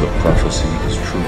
The prophecy is true.